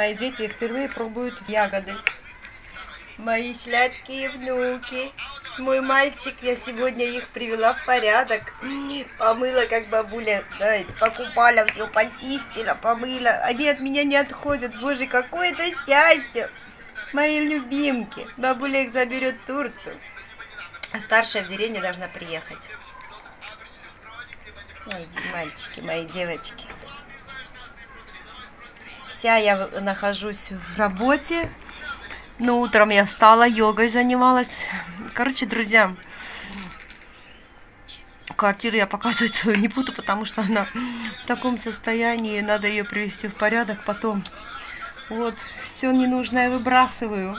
Мои дети впервые пробуют ягоды. Мои сладкие внуки. Мой мальчик, я сегодня их привела в порядок. Помыла, как бабуля. Да, покупала, все почистила, помыла. Они от меня не отходят. Боже, какое это счастье. Мои любимки. Бабуля их заберет в Турцию. А старшая в деревне должна приехать. Мои мальчики, мои девочки. Вся я нахожусь в работе. Ну, утром я встала, йогой занималась. Короче, друзья, квартиру я показывать свою не буду, потому что она в таком состоянии, надо ее привести в порядок потом. Вот, все ненужное выбрасываю.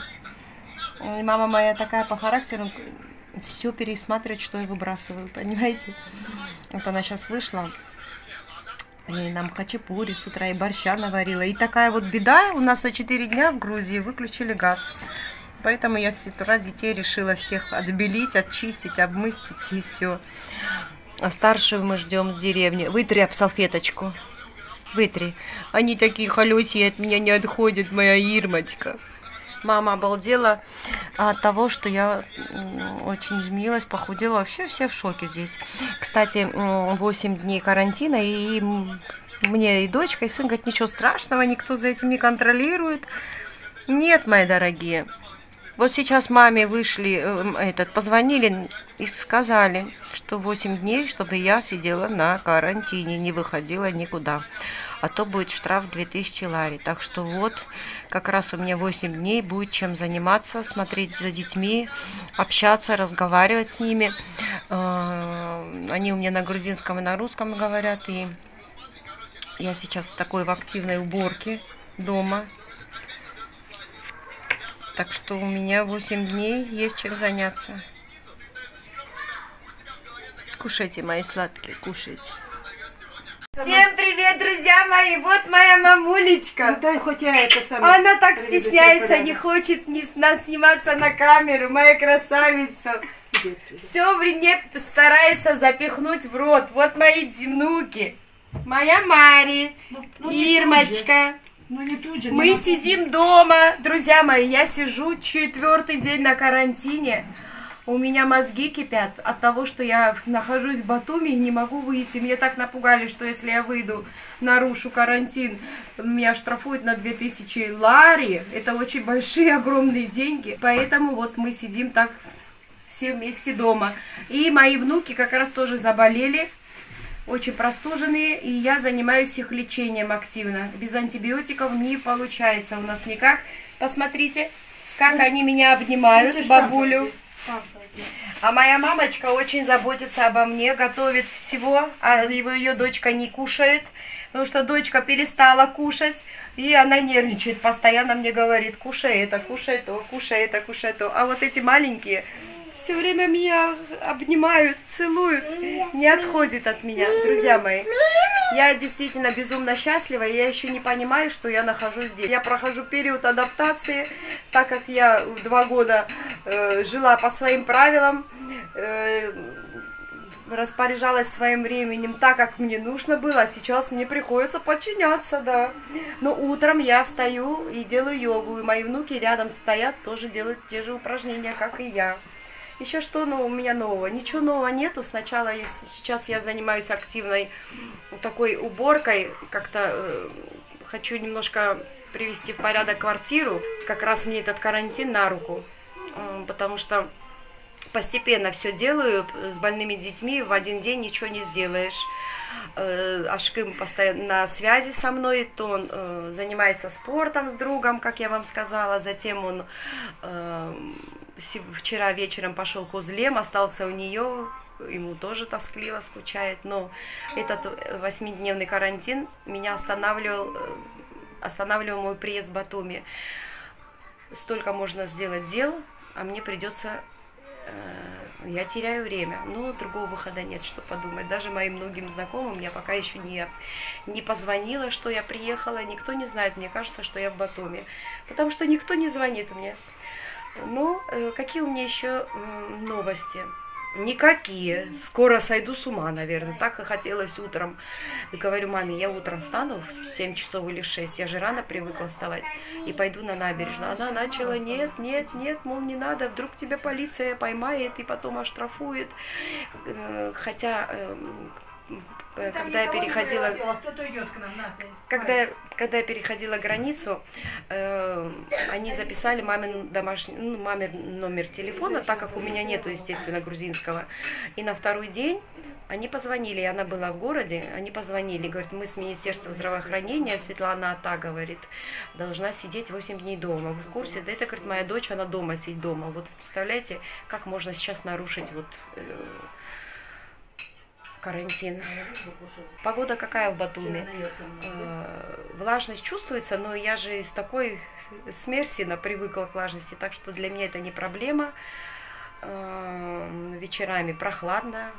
И мама моя такая по характеру, все пересматривает, что я выбрасываю, понимаете? Вот она сейчас вышла, и нам хачапури с утра и борща наварила. И такая вот беда, у нас на 4 дня в Грузии выключили газ. Поэтому я с утра детей решила всех отбелить, очистить, обмыстить и все. А старшую мы ждем с деревни. Вытри об салфеточку. Вытри. Они такие холесие от меня не отходят, моя Ирмочка. Мама обалдела от того, что я очень изменилась, похудела. Вообще все в шоке здесь. Кстати, 8 дней карантина, и мне и дочка, и сын говорят, ничего страшного, никто за этим не контролирует. Нет, мои дорогие. Вот сейчас маме вышли, э, этот, позвонили и сказали, что 8 дней, чтобы я сидела на карантине, не выходила никуда. А то будет штраф 2000 лари. Так что вот, как раз у меня 8 дней будет чем заниматься, смотреть за детьми, общаться, разговаривать с ними. Э, они у меня на грузинском и на русском говорят, и я сейчас такой в активной уборке дома. Так что у меня 8 дней есть чем заняться. Кушайте, мои сладкие, кушайте. Всем друзья мои! Вот моя мамулечка. Ну, дай хоть я это сама. Она так стесняется, не хочет не, нас сниматься на камеру, моя красавица. Все время старается запихнуть в рот. Вот мои внуки. Моя Мари, ну, ну, Ирмочка. Ну, не тут же, Мы сидим дома. Друзья мои, я сижу четвертый день на карантине. У меня мозги кипят от того, что я нахожусь в Батуми и не могу выйти. Мне так напугали, что если я выйду, нарушу карантин, меня штрафуют на 2000 лари. Это очень большие, огромные деньги. Поэтому вот мы сидим так все вместе дома. И мои внуки как раз тоже заболели очень простуженные, и я занимаюсь их лечением активно. Без антибиотиков не получается у нас никак. Посмотрите, как они меня обнимают, бабулю. А моя мамочка очень заботится обо мне, готовит всего, а его ее дочка не кушает, потому что дочка перестала кушать, и она нервничает, постоянно мне говорит, кушай это, кушай то, кушай это, кушай то. А вот эти маленькие все время меня обнимают, целуют, не отходит от меня, друзья мои. Я действительно безумно счастлива, я еще не понимаю, что я нахожусь здесь. Я прохожу период адаптации, так как я два года э, жила по своим правилам, э, распоряжалась своим временем так, как мне нужно было, а сейчас мне приходится подчиняться, да. Но утром я встаю и делаю йогу, и мои внуки рядом стоят, тоже делают те же упражнения, как и я. Еще что ну, у меня нового? Ничего нового нету. Сначала я, сейчас я занимаюсь активной такой уборкой. Как-то э, хочу немножко привести в порядок квартиру. Как раз мне этот карантин на руку. Э, потому что постепенно все делаю. С больными детьми в один день ничего не сделаешь. Э, Ашкым постоянно на связи со мной, то он э, занимается спортом с другом, как я вам сказала, затем он э, вчера вечером пошел к узлем, остался у нее, ему тоже тоскливо скучает, но этот восьмидневный карантин меня останавливал, э, останавливал мой приезд в Батуми. Столько можно сделать дел, а мне придется э, я теряю время, но другого выхода нет, что подумать. Даже моим многим знакомым я пока еще не, не позвонила, что я приехала, никто не знает, мне кажется, что я в Батуми, потому что никто не звонит мне. Ну, э, какие у меня еще новости? Никакие. Скоро сойду с ума, наверное. Так и хотелось утром. И говорю, маме, я утром встану в 7 часов или в 6. Я же рано привыкла вставать. И пойду на набережную. Она начала, нет, нет, нет, мол, не надо. Вдруг тебя полиция поймает и потом оштрафует. Э, хотя эм, когда я переходила, когда, когда я переходила границу, э, они записали мамин домашний, ну, мамин номер телефона, так как у меня нету, естественно, грузинского. И на второй день они позвонили, и она была в городе, они позвонили, говорят, мы с Министерства здравоохранения, Светлана Ата, говорит, должна сидеть 8 дней дома. Вы в курсе? Да это, говорит, моя дочь, она дома сидит дома. Вот представляете, как можно сейчас нарушить вот э, карантин. Погода какая в Батуми? Э, влажность чувствуется, но я же из такой с Мерсина привыкла к влажности, так что для меня это не проблема. Э, вечерами прохладно.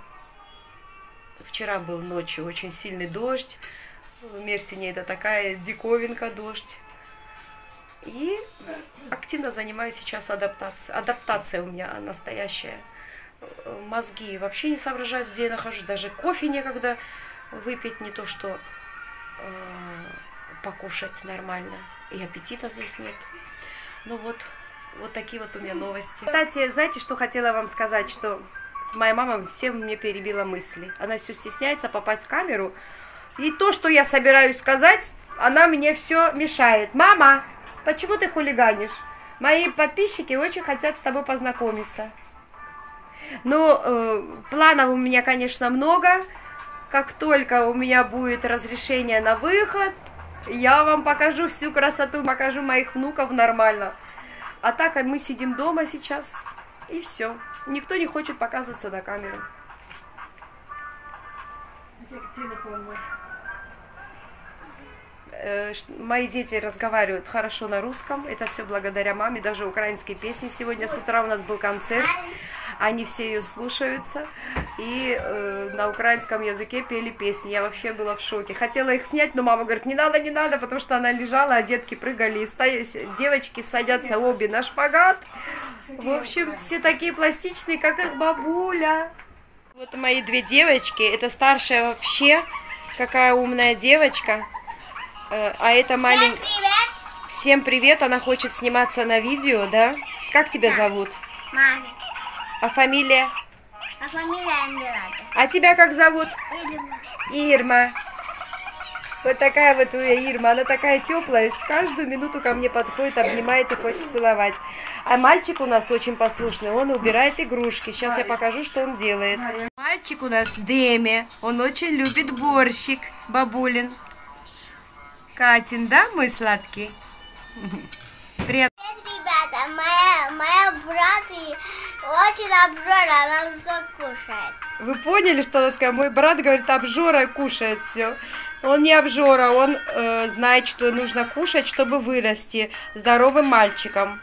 Вчера был ночью очень сильный дождь. В Мерсине это такая диковинка дождь. И активно занимаюсь сейчас адаптацией. Адаптация у меня настоящая мозги вообще не соображают, где я нахожусь. Даже кофе некогда выпить, не то что э, покушать нормально. И аппетита здесь нет. Ну вот, вот такие вот у меня новости. Кстати, знаете, что хотела вам сказать, что моя мама всем мне перебила мысли. Она все стесняется попасть в камеру. И то, что я собираюсь сказать, она мне все мешает. Мама, почему ты хулиганишь? Мои подписчики очень хотят с тобой познакомиться. Ну, э, планов у меня, конечно, много. Как только у меня будет разрешение на выход, я вам покажу всю красоту, покажу моих внуков нормально. А так мы сидим дома сейчас, и все. Никто не хочет показываться на камеру. Э, мои дети разговаривают хорошо на русском, это все благодаря маме, даже украинские песни. Сегодня с утра у нас был концерт они все ее слушаются и э, на украинском языке пели песни. Я вообще была в шоке. Хотела их снять, но мама говорит, не надо, не надо, потому что она лежала, а детки прыгали, и стоя... девочки садятся обе на шпагат. В общем, все такие пластичные, как их бабуля. Вот мои две девочки, это старшая вообще, какая умная девочка, э, а это маленькая... Всем привет! Она хочет сниматься на видео, да? Как тебя да. зовут? Мама. А фамилия? А фамилия Ангелада. А тебя как зовут? Ирма. Ирма. Вот такая вот твоя Ирма, она такая теплая, каждую минуту ко мне подходит, обнимает и хочет целовать. А мальчик у нас очень послушный, он убирает игрушки. Сейчас я покажу, что он делает. Мальчик у нас Деми, он очень любит борщик, бабулин. Катин, да, мой сладкий? Привет. Привет, ребята, моя, моя брат очень обжора, она все кушает. Вы поняли, что она сказала? Мой брат говорит, обжора кушает все. Он не обжора, он э, знает, что нужно кушать, чтобы вырасти здоровым мальчиком.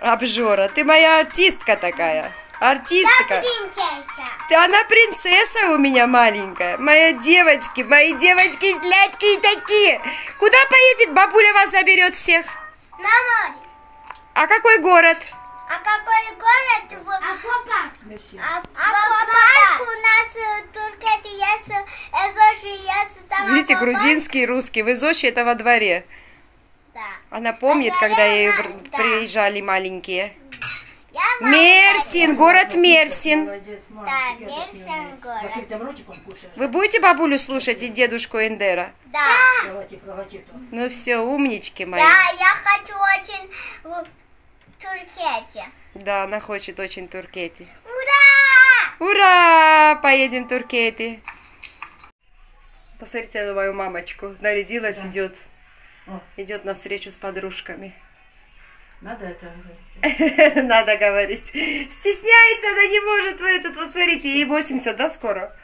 Обжора. Ты моя артистка такая. Артистка. Я принцесса. Ты, она принцесса у меня маленькая. Моя девочки, мои девочки сладкие такие. Куда поедет бабуля вас заберет всех? На море. А какой город? А какой город? В... Аквапарк. А, аквапарк у нас э, Турции есть Эзоши, есть там Видите, грузинский и русский. В Эзоши это во дворе. Да. Она помнит, а когда ее да. приезжали маленькие. Мерсин, город Мерсин. Да, Мерсин город. Вы будете бабулю слушать и дедушку Эндера? Да. Ну все, умнички мои. Да, я хочу очень Туркете. Да, она хочет очень Туркети. Ура! Ура! Поедем в Туркети. Посмотрите на мою мамочку. Нарядилась, да. идет. О. Идет навстречу с подружками. Надо это говорить. Надо говорить. Стесняется, она не может. Вы этот, вот смотрите, ей 80, да, скоро?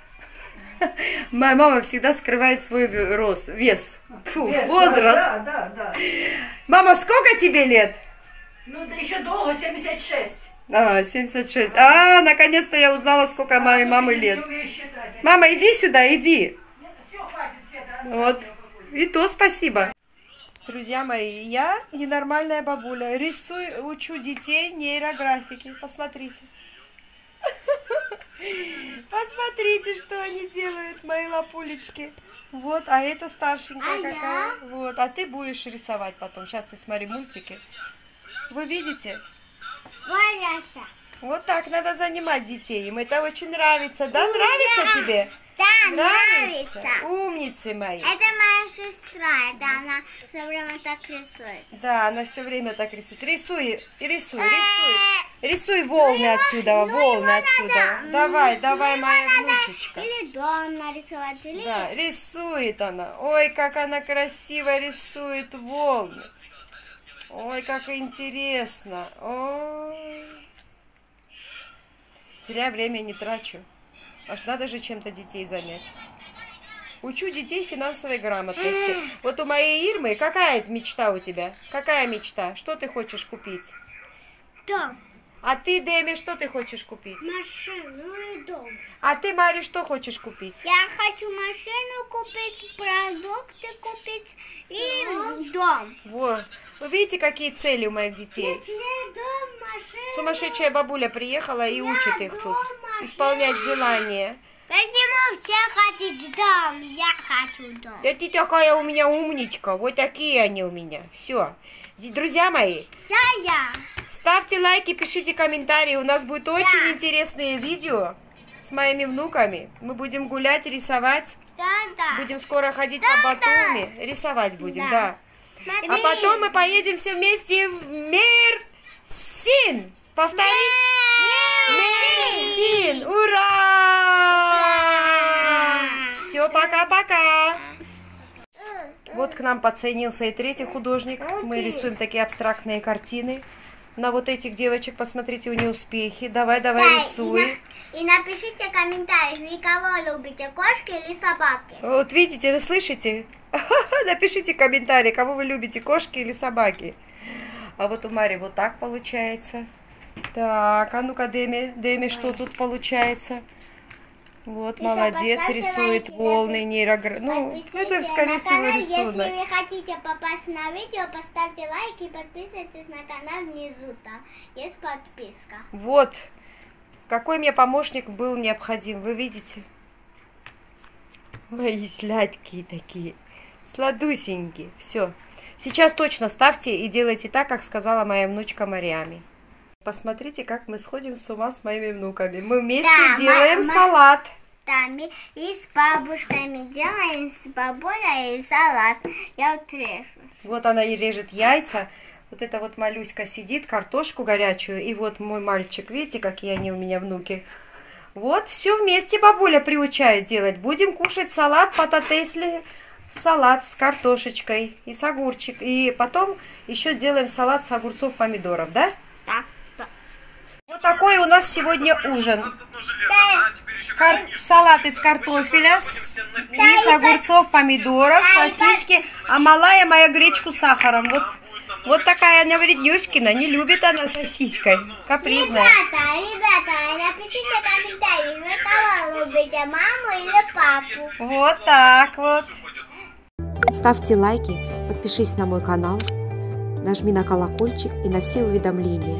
Моя мама всегда скрывает свой рост, вес. Фу, вес возраст. Да, да, да. Мама, сколько тебе лет? Ну, да еще долго, 76. А, 76. А, наконец-то я узнала, сколько а, моей мамы лет. Мама, иди сюда, иди. Вот. И то спасибо. Друзья мои, я ненормальная бабуля. Рисую, учу детей нейрографики. Посмотрите. Посмотрите, что они делают, мои лапулечки. Вот, а это старшенькая А какая. Вот, а ты будешь рисовать потом. Сейчас ты смотри мультики. Вы видите? Валяша. Вот так надо занимать детей. Им это очень нравится, да? Нравится тебе? Да, нравится. Умницы мои. Это моя сестра, это она все время так рисует. Да, она все время так рисует. Рисуй, рисуй, рисуй. Рисуй волны отсюда, ну волны отсюда. надо, Давай, ну, давай, моя внучечка. Или дом нарисовать, или... Да, рисует она. Ой, как она красиво рисует волны. Ой, как интересно. Ой. Зря время не трачу. Аж надо же чем-то детей занять. Учу детей финансовой грамотности. Вот у моей Ирмы какая мечта у тебя? Какая мечта? Что ты хочешь купить? Дом, А ты, Дэми, что ты хочешь купить? машину и дом. А ты, Мари, что хочешь купить? Я хочу машину купить, продукты купить и дом. Вот. Видите, какие цели у моих детей? Сумасшедшая бабуля приехала и учит их тут исполнять желания. Почему все хотят дом? Я хочу дом. Да ты такая у меня умничка. Вот такие они у меня. Все. Друзья мои, Я, я. ставьте лайки, пишите комментарии. У нас будет очень интересные видео с моими внуками. Мы будем гулять, рисовать. Да, да. Будем скоро ходить по Батуми. Рисовать будем, да. Да. А потом мы поедем все вместе в Мерсин. Повторить? Мерсин! Ура! Все, пока-пока! Вот к нам подсоединился и третий художник. Мы рисуем такие абстрактные картины. На вот этих девочек, посмотрите, у нее успехи. Давай, давай, Да, рисуй. И, на- и напишите комментарий, вы кого любите, кошки или собаки? Вот видите, вы слышите? Напишите комментарий, кого вы любите, кошки или собаки. А вот у Мари вот так получается. Так, а ну-ка, Деми, Деми, что тут получается? Вот, Еще молодец, рисует лайки, волны, нейрограф. Ну, это, скорее всего, канал, рисунок. Если вы хотите попасть на видео, поставьте лайк и подписывайтесь на канал внизу. Там есть подписка. Вот, какой мне помощник был необходим, вы видите? Мои сладкие такие, сладусенькие. Все. Сейчас точно ставьте и делайте так, как сказала моя внучка Мариами. Посмотрите, как мы сходим с ума с моими внуками. Мы вместе Да, делаем ма- ма- салат. Там и, с бабушками делаем, с бабулей салат. Я вот режу. Вот она и режет яйца. Вот эта вот малюська сидит, картошку горячую. И вот мой мальчик, видите, какие они у меня внуки. Вот, все вместе бабуля приучает делать. Будем кушать салат пататесли, салат с картошечкой и с огурчик. И потом еще сделаем салат с огурцов, помидоров, да? Так, так. Вот такой у нас сегодня ужин. Кар- салат из картофеля с... и с огурцов, помидоров, сосиски, а малая моя гречку с сахаром. Вот, вот такая она вреднюшкина, не любит она сосиской, капризная. Ребята, ребята, напишите комментарий, вы кого любите, маму или папу? Вот так вот. Ставьте лайки, подпишись на мой канал, нажми на колокольчик и на все уведомления.